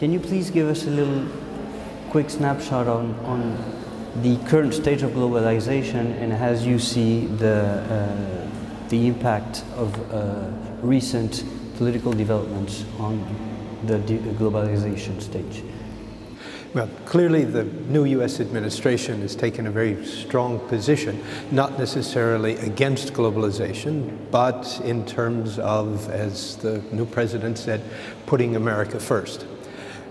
Can you please give us a little quick snapshot on, on the current state of globalization and as you see the, uh, the impact of uh, recent political developments on the globalization stage? Well, clearly the new U.S. administration has taken a very strong position, not necessarily against globalization, but in terms of, as the new president said, putting America first.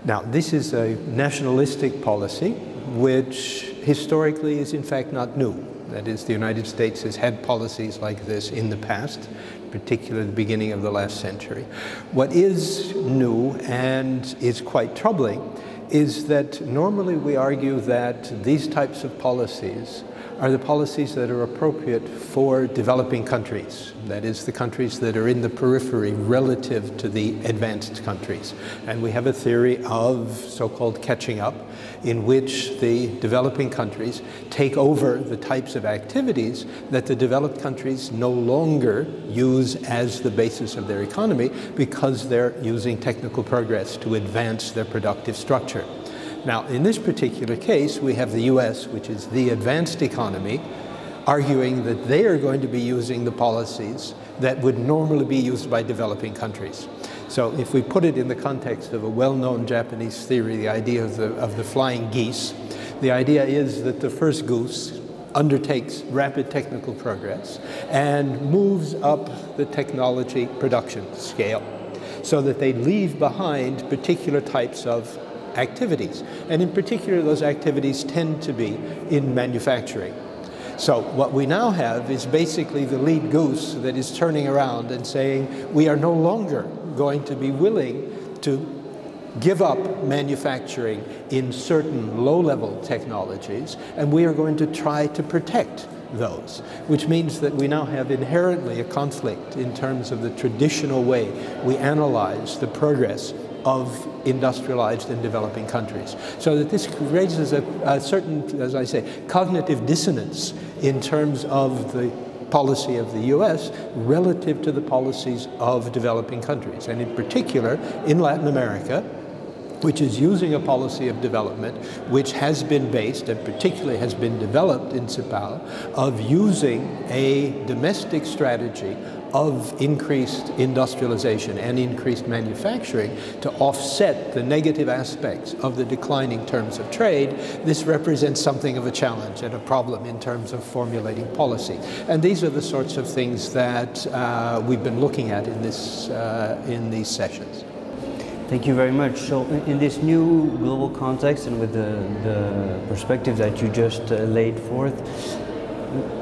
Now, this is a nationalistic policy which historically is in fact not new. That is, the United States has had policies like this in the past, particularly the beginning of the last century. What is new and is quite troubling is that normally we argue that these types of policies are the policies that are appropriate for developing countries. That is, the countries that are in the periphery relative to the advanced countries. And we have a theory of so-called catching up, in which the developing countries take over the types of activities that the developed countries no longer use as the basis of their economy because they're using technical progress to advance their productive structure. Now, in this particular case, we have the US, which is the advanced economy, arguing that they are going to be using the policies that would normally be used by developing countries. So if we put it in the context of a well-known Japanese theory, the idea of the, of the flying geese, the idea is that the first goose undertakes rapid technical progress and moves up the technology production scale so that they leave behind particular types of activities. And in particular, those activities tend to be in manufacturing. So what we now have is basically the lead goose that is turning around and saying, we are no longer going to be willing to give up manufacturing in certain low-level technologies, and we are going to try to protect those, which means that we now have inherently a conflict in terms of the traditional way we analyze the progress of industrialized and developing countries. So that this raises a, a, certain, as I say, cognitive dissonance in terms of the policy of the US relative to the policies of developing countries. And in particular, in Latin America, which is using a policy of development which has been based and particularly has been developed in CEPAL of using a domestic strategy of increased industrialization and increased manufacturing to offset the negative aspects of the declining terms of trade, this represents something of a challenge and a problem in terms of formulating policy. And these are the sorts of things that uh, we've been looking at in, this, uh, in these sessions. Thank you very much. So in this new global context and with the, the perspective that you just uh, laid forth,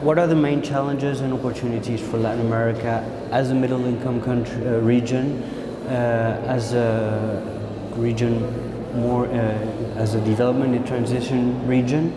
what are the main challenges and opportunities for Latin America as a middle income country, uh, region, uh, as a region more uh, as a development and transition region?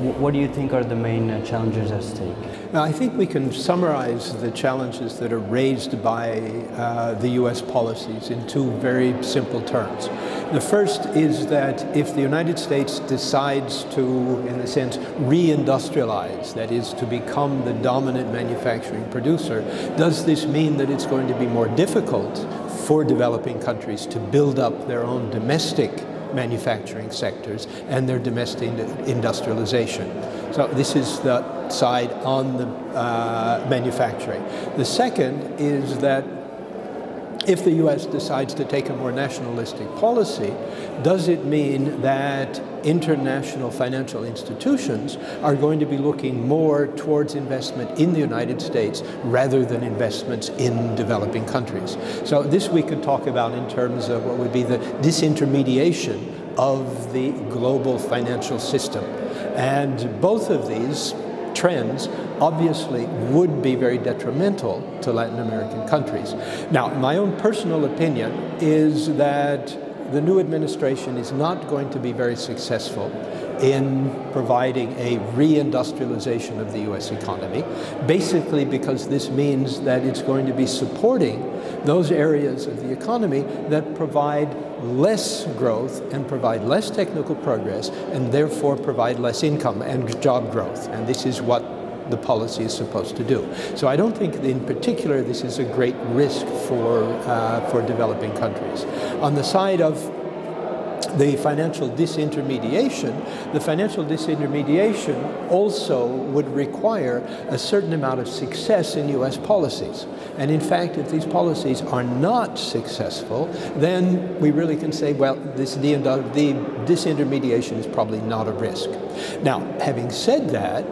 What do you think are the main uh, challenges at stake? I think we can summarize the challenges that are raised by uh, the U.S. policies in two very simple terms. The first is that if the United States decides to, in a sense, reindustrialize, that is, to become the dominant manufacturing producer, does this mean that it's going to be more difficult for developing countries to build up their own domestic manufacturing sectors and their domestic industrialization. So this is the side on the uh, manufacturing. The second is that if the US decides to take a more nationalistic policy, does it mean that international financial institutions are going to be looking more towards investment in the United States rather than investments in developing countries? So this we could talk about in terms of what would be the disintermediation of the global financial system. And both of these trends obviously would be very detrimental to Latin American countries. Now, my own personal opinion is that the new administration is not going to be very successful in providing a reindustrialization of the US economy, basically because this means that it's going to be supporting those areas of the economy that provide less growth and provide less technical progress and therefore provide less income and job growth. And this is what the policy is supposed to do. So I don't think in particular this is a great risk for, uh, for developing countries. On the side of the financial disintermediation, the financial disintermediation also would require a certain amount of success in US policies. And in fact, if these policies are not successful, then we really can say, well, this the disintermediation is probably not a risk. Now, having said that,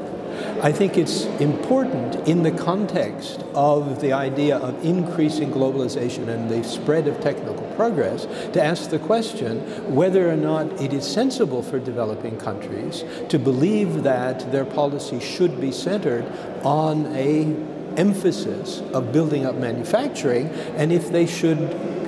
I think it's important in the context of the idea of increasing globalization and the spread of technical progress to ask the question whether or not it is sensible for developing countries to believe that their policy should be centered on a emphasis of building up manufacturing and if they should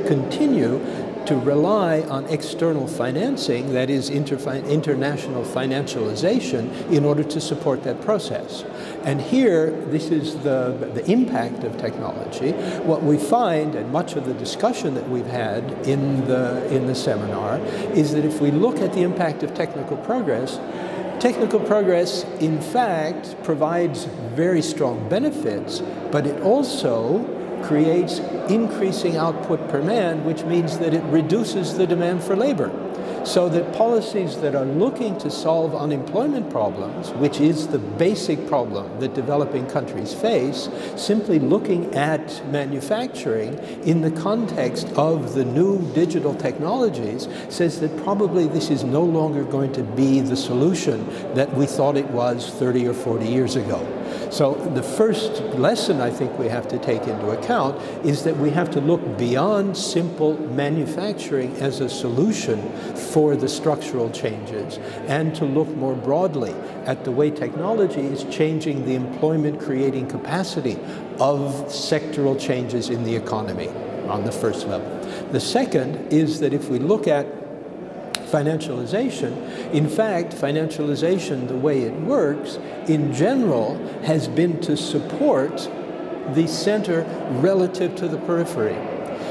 continue to rely on external financing, that is international financialization, in order to support that process. And here, this is the, the impact of technology. What we find, and much of the discussion that we've had in the, in the seminar, is that if we look at the impact of technical progress, Technical progress, in fact, provides very strong benefits, but it also creates increasing output per man, which means that it reduces the demand for labor. So that policies that are looking to solve unemployment problems, which is the basic problem that developing countries face, simply looking at manufacturing in the context of the new digital technologies says that probably this is no longer going to be the solution that we thought it was 30 or 40 years ago. So the first lesson I think we have to take into account is that we have to look beyond simple manufacturing as a solution for the structural changes and to look more broadly at the way technology is changing the employment creating capacity of sectoral changes in the economy on the first level. The second is that if we look at financialization. In fact, financialization, the way it works, in general, has been to support the center relative to the periphery.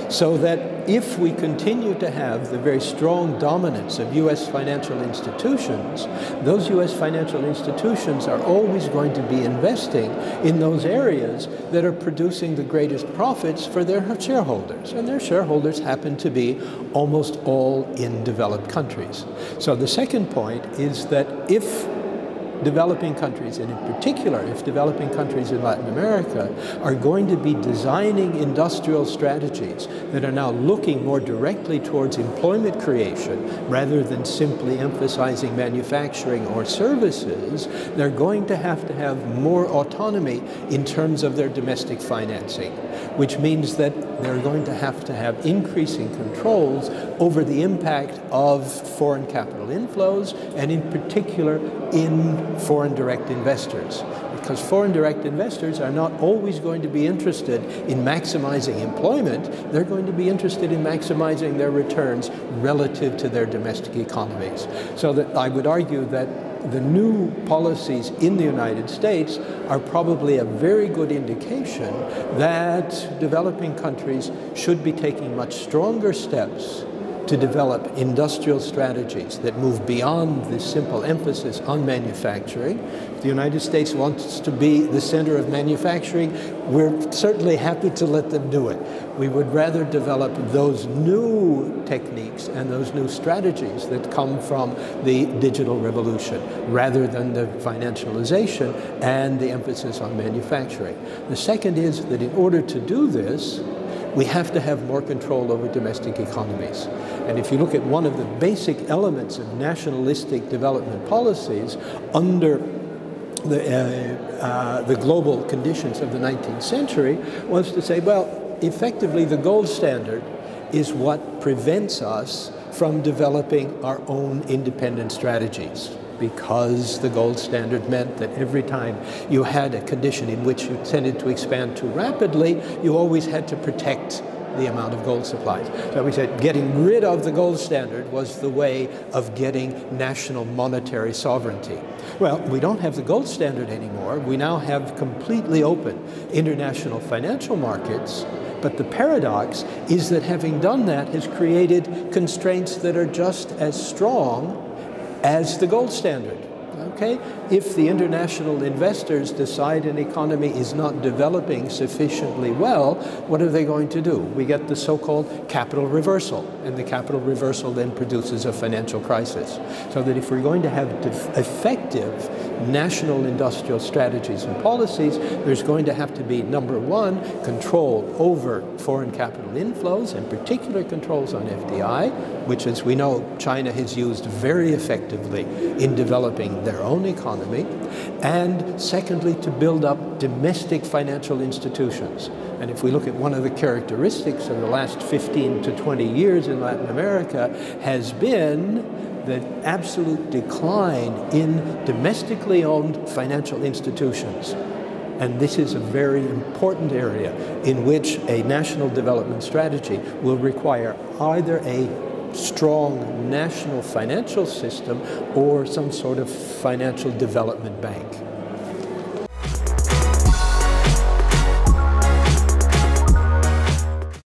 So that if we continue to have the very strong dominance of US financial institutions, those US financial institutions are always going to be investing in those areas that are producing the greatest profits for their shareholders. And their shareholders happen to be almost all in developed countries. So the second point is that if developing countries, and in particular, if developing countries in Latin America are going to be designing industrial strategies that are now looking more directly towards employment creation rather than simply emphasizing manufacturing or services, they're going to have to have more autonomy in terms of their domestic financing, which means that they're going to have to have increasing controls over the impact of foreign capital inflows and in particular in foreign direct investors. Because foreign direct investors are not always going to be interested in maximizing employment, they're going to be interested in maximizing their returns relative to their domestic economies. So that I would argue that the new policies in the United States are probably a very good indication that developing countries should be taking much stronger steps to develop industrial strategies that move beyond the simple emphasis on manufacturing. If the United States wants to be the center of manufacturing, we're certainly happy to let them do it. We would rather develop those new techniques and those new strategies that come from the digital revolution rather than the financialization and the emphasis on manufacturing. The second is that in order to do this, we have to have more control over domestic economies. And if you look at one of the basic elements of nationalistic development policies under the, uh, uh, the global conditions of the 19th century was to say, well, effectively the gold standard is what prevents us from developing our own independent strategies because the gold standard meant that every time you had a condition in which you tended to expand too rapidly, you always had to protect the amount of gold supplies. So we said getting rid of the gold standard was the way of getting national monetary sovereignty. Well, we don't have the gold standard anymore. We now have completely open international financial markets but the paradox is that having done that has created constraints that are just as strong as the gold standard. okay, if the international investors decide an economy is not developing sufficiently well, what are they going to do? We get the so-called capital reversal, and the capital reversal then produces a financial crisis. So that if we're going to have effective national industrial strategies and policies, there's going to have to be, number one, control over foreign capital inflows, in particular controls on FDI, which as we know China has used very effectively in developing their own economy, and secondly to build up domestic financial institutions. And if we look at one of the characteristics of the last 15 to 20 years in Latin America has been the absolute decline in domestically owned financial institutions. And this is a very important area in which a national development strategy will require either a strong national financial system or some sort of financial development bank.